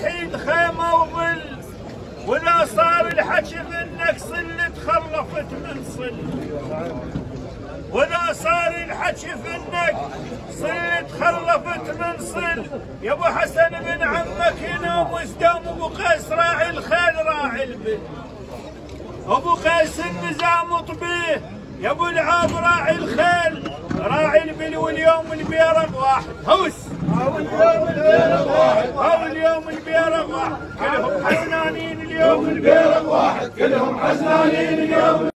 تحيي خيمة وظل ولا صار الحكي منك صلة تخلفت من صل. ولا صار الحكي منك صلة تخلفت من صل. يا أبو حسن من عمك هنا ومزدم أبو قيس راعي الخيل راعي البن أبو قيس النزام طبيه يا أبو العاب راعي الخيل. راعي البن واليوم البيرق واحد. هوس! واليوم البيرق اليوم البيرق واحد كلهم حسنانين اليوم البيرق واحد كلهم حزنانين اليوم